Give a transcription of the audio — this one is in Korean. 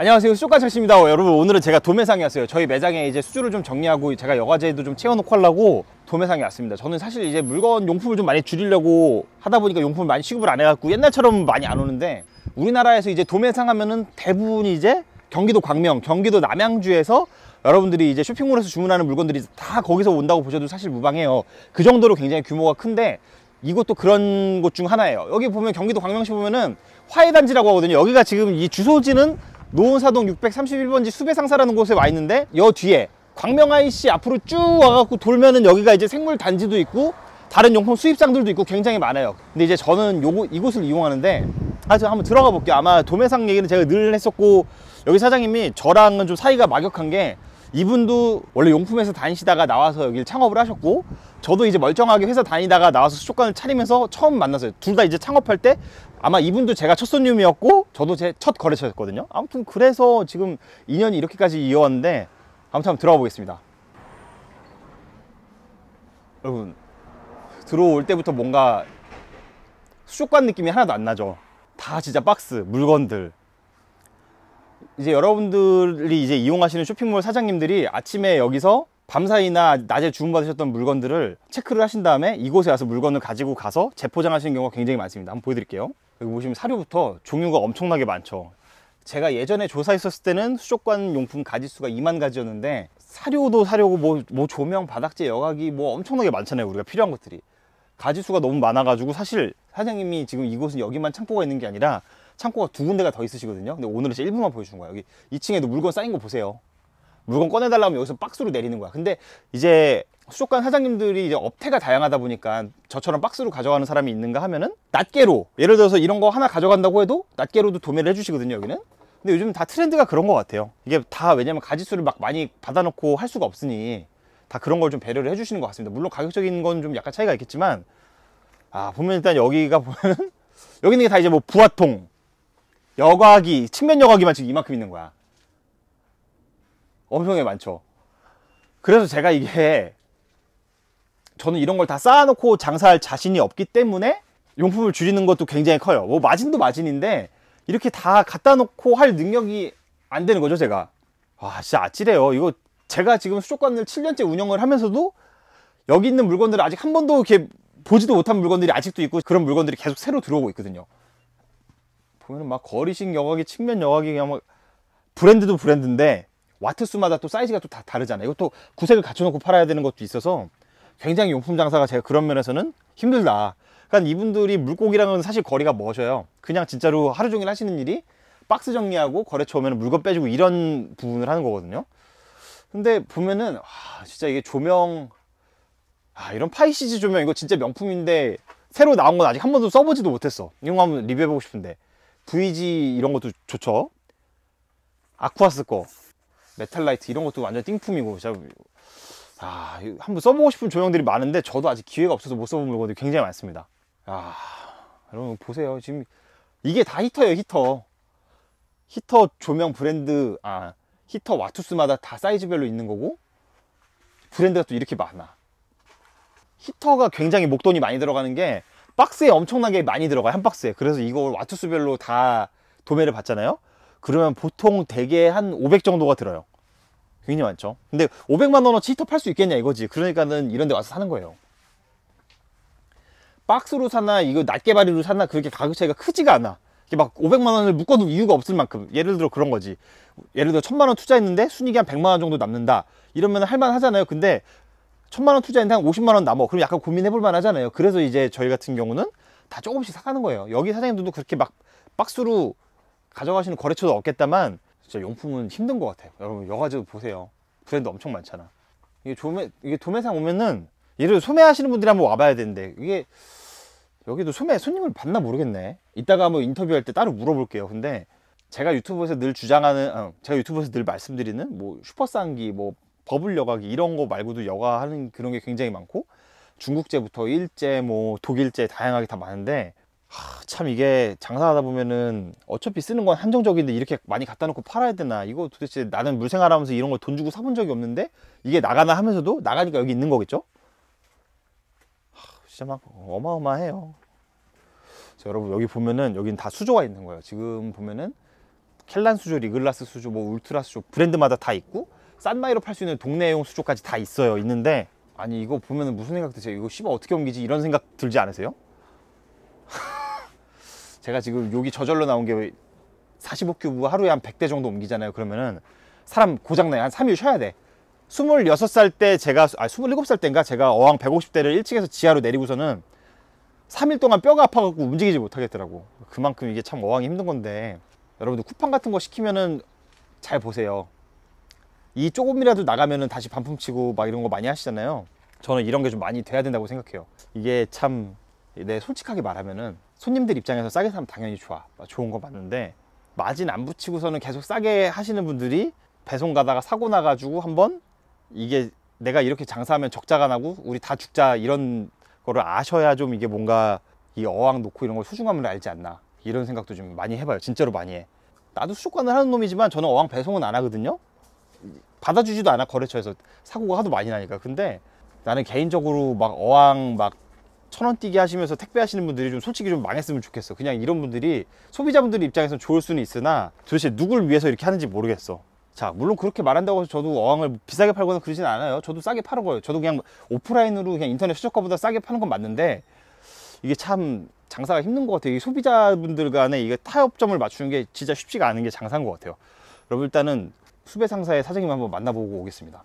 안녕하세요. 수족관철씨입니다. 여러분 오늘은 제가 도매상에 왔어요. 저희 매장에 이제 수주를 좀 정리하고 제가 여과제도 좀 채워놓고 하려고 도매상에 왔습니다. 저는 사실 이제 물건 용품을 좀 많이 줄이려고 하다 보니까 용품을 많이 취급을 안 해갖고 옛날처럼 많이 안 오는데 우리나라에서 이제 도매상 하면은 대부분이 이제 경기도 광명 경기도 남양주에서 여러분들이 이제 쇼핑몰에서 주문하는 물건들이 다 거기서 온다고 보셔도 사실 무방해요. 그 정도로 굉장히 규모가 큰데 이것도 그런 곳 중 하나예요. 여기 보면 경기도 광명시 보면은 화해단지라고 하거든요. 여기가 지금 이 주소지는 노원사동 631번지 수배상사라는 곳에 와 있는데 여 뒤에 광명IC 앞으로 쭉 와갖고 돌면은 여기가 이제 생물 단지도 있고 다른 용품 수입상들도 있고 굉장히 많아요. 근데 이제 저는 요거 이곳을 이용하는데 아저 한번 들어가 볼게요. 아마 도매상 얘기는 제가 늘 했었고 여기 사장님이 저랑은 좀 사이가 막역한 게 이분도 원래 용품에서 다니시다가 나와서 여기를 창업을 하셨고 저도 이제 멀쩡하게 회사 다니다가 나와서 수족관을 차리면서 처음 만났어요. 둘 다 이제 창업할 때 아마 이분도 제가 첫 손님이었고 저도 제 첫 거래처였거든요. 아무튼 그래서 지금 인연이 이렇게까지 이어왔는데 아무튼 한번 들어가 보겠습니다. 여러분 들어올 때부터 뭔가 수족관 느낌이 하나도 안 나죠? 다 진짜 박스 물건들 이제 여러분들이 이제 이용하시는 쇼핑몰 사장님들이 아침에 여기서 밤사이나 낮에 주문받으셨던 물건들을 체크를 하신 다음에 이곳에 와서 물건을 가지고 가서 재포장하시는 경우가 굉장히 많습니다. 한번 보여드릴게요. 여기 보시면 사료부터 종류가 엄청나게 많죠. 제가 예전에 조사했었을 때는 수족관 용품 가지수가 2만 가지였는데 사료도 사료고 뭐, 뭐 조명, 바닥재, 여과기 뭐 엄청나게 많잖아요. 우리가 필요한 것들이. 가지수가 너무 많아가지고 사실 사장님이 지금 이곳은 여기만 창고가 있는 게 아니라 창고가 두 군데가 더 있으시거든요. 근데 오늘은 진짜 일부만 보여주는 거야. 여기 2층에도 물건 쌓인 거 보세요. 물건 꺼내달라면 여기서 박스로 내리는 거야. 근데 이제 수족관 사장님들이 이제 업태가 다양하다 보니까 저처럼 박스로 가져가는 사람이 있는가 하면은 낱개로 예를 들어서 이런 거 하나 가져간다고 해도 낱개로도 도매를 해주시거든요 여기는 근데 요즘 다 트렌드가 그런 것 같아요 이게 다 왜냐면 가지수를 막 많이 받아놓고 할 수가 없으니 다 그런 걸 좀 배려를 해주시는 것 같습니다 물론 가격적인 건 좀 약간 차이가 있겠지만 아 보면 일단 여기가 보면은 여기 있는 게 다 이제 뭐 부화통 여과기 측면 여과기만 지금 이만큼 있는 거야. 엄청나게 많죠. 그래서 제가 이게 저는 이런 걸 다 쌓아놓고 장사할 자신이 없기 때문에 용품을 줄이는 것도 굉장히 커요. 뭐 마진도 마진인데 이렇게 다 갖다 놓고 할 능력이 안 되는 거죠 제가. 와 진짜 아찔해요. 이거 제가 지금 수족관을 7년째 운영을 하면서도 여기 있는 물건들을 아직 한 번도 이렇게 보지도 못한 물건들이 아직도 있고 그런 물건들이 계속 새로 들어오고 있거든요 보면 막 거리식 여과기 측면 여과기 그냥 막 브랜드도 브랜드인데 와트 수마다 또 사이즈가 또 다 다르잖아요 이것도 구색을 갖춰놓고 팔아야 되는 것도 있어서 굉장히 용품 장사가 제가 그런 면에서는 힘들다. 그러니까 이분들이 물고기랑은 사실 거리가 멀어요. 그냥 진짜로 하루 종일 하시는 일이 박스 정리하고 거래처 오면 물건 빼주고 이런 부분을 하는 거거든요. 근데 보면은 와, 진짜 이게 조명 아, 이런 파이시즈 조명 이거 진짜 명품인데 새로 나온 건 아직 한 번도 써보지도 못했어. 이거 한번 리뷰해보고 싶은데 VG 이런 것도 좋죠. 아쿠아스 거 메탈라이트 이런 것도 완전 띵품이고 진짜 아, 한번 써보고 싶은 조명들이 많은데 저도 아직 기회가 없어서 못 써본 물건들이 굉장히 많습니다. 아, 여러분 보세요. 지금 이게 다 히터예요, 히터. 히터 조명 브랜드, 아, 히터 와트수마다 다 사이즈별로 있는 거고 브랜드가 또 이렇게 많아. 히터가 굉장히 목돈이 많이 들어가는 게 박스에 엄청나게 많이 들어가요, 한 박스에. 그래서 이걸 와트수별로 다 도매를 받잖아요. 그러면 보통 대개 한 500 정도가 들어요. 굉장히 많죠. 근데 500만 원어치 히터 팔 수 있겠냐 이거지. 그러니까는 이런 데 와서 사는 거예요. 박스로 사나 이거 낱개발이로 사나 그렇게 가격 차이가 크지가 않아. 이게 막 500만 원을 묶어둘 이유가 없을 만큼 예를 들어 그런 거지. 예를 들어 1000만 원 투자했는데 순이익이 한 100만 원 정도 남는다. 이러면 할만 하잖아요. 근데 1000만 원 투자했는데 한 50만 원 남어. 그럼 약간 고민해 볼 만 하잖아요. 그래서 이제 저희 같은 경우는 다 조금씩 사가는 거예요. 여기 사장님들도 그렇게 막 박스로 가져가시는 거래처도 없겠다만 진짜 용품은 힘든 것 같아요. 여러분 여가지도 보세요. 브랜드 엄청 많잖아. 이게 도매 이게 도매상 오면은 들어 소매하시는 분들이 한번 와봐야 되는데 이게 여기도 소매 손님을 받나 모르겠네. 이따가 한번 인터뷰할 때 따로 물어볼게요. 근데 제가 유튜브에서 늘 주장하는, 어, 제가 유튜브에서 늘 말씀드리는 뭐 슈퍼 쌍기, 뭐 버블 여과기 이런 거 말고도 여과하는 그런 게 굉장히 많고 중국제부터 일제, 뭐 독일제 다양하게 다 많은데 하, 참 이게 장사하다 보면은 어차피 쓰는 건 한정적인데 이렇게 많이 갖다 놓고 팔아야 되나? 이거 도대체 나는 물생활하면서 이런 걸 돈 주고 사본 적이 없는데 이게 나가나 하면서도 나가니까 여기 있는 거겠죠? 하, 진짜 막 어마어마해요. 자, 여러분 여기 보면은 여기는 다 수조가 있는 거예요. 지금 보면은 켈란 수조, 리글라스 수조, 뭐 울트라 수조 브랜드마다 다 있고 싼 마이로 팔 수 있는 동네용 수조까지 다 있어요. 있는데 아니 이거 보면은 무슨 생각 드세요? 이거 씨발 어떻게 옮기지? 이런 생각 들지 않으세요? 제가 지금 여기 저절로 나온 게 45큐브 하루에 한 100대 정도 옮기잖아요. 그러면은 사람 고장나요. 한 3일 쉬어야 돼. 26살 때 제가, 아, 27살 때인가 제가 어항 150대를 1층에서 지하로 내리고서는 3일 동안 뼈가 아파갖고 움직이지 못하겠더라고. 그만큼 이게 참 어항이 힘든 건데 여러분들 쿠팡 같은 거 시키면은 잘 보세요. 이 조금이라도 나가면은 다시 반품 치고 막 이런 거 많이 하시잖아요. 저는 이런 게 좀 많이 돼야 된다고 생각해요. 이게 참, 내 솔직하게 말하면은 손님들 입장에서 싸게 사면 당연히 좋아. 좋은 거 맞는데 마진 안 붙이고서는 계속 싸게 하시는 분들이 배송 가다가 사고 나가지고 한번 이게 내가 이렇게 장사하면 적자가 나고 우리 다 죽자 이런 거를 아셔야 좀 이게 뭔가 이 어항 놓고 이런 걸 소중함을 알지 않나 이런 생각도 좀 많이 해봐요. 진짜로 많이 해. 나도 수족관을 하는 놈이지만 저는 어항 배송은 안 하거든요. 받아주지도 않아 거래처에서 사고가 하도 많이 나니까. 근데 나는 개인적으로 막 어항 막 천원 뛰기 하시면서 택배 하시는 분들이 좀 솔직히 좀 망했으면 좋겠어. 그냥 이런 분들이 소비자분들 입장에서는 좋을 수는 있으나 도대체 누굴 위해서 이렇게 하는지 모르겠어. 자, 물론 그렇게 말한다고 해서 저도 어항을 비싸게 팔거나 그러진 않아요. 저도 싸게 파는 거예요. 저도 그냥 오프라인으로 그냥 인터넷 수저가보다 싸게 파는 건 맞는데 이게 참 장사가 힘든 것 같아요. 이 소비자분들 간에 이게 타협점을 맞추는 게 진짜 쉽지가 않은 게 장사인 것 같아요. 여러분 일단은 수배 상사의 사장님 한번 만나보고 오겠습니다.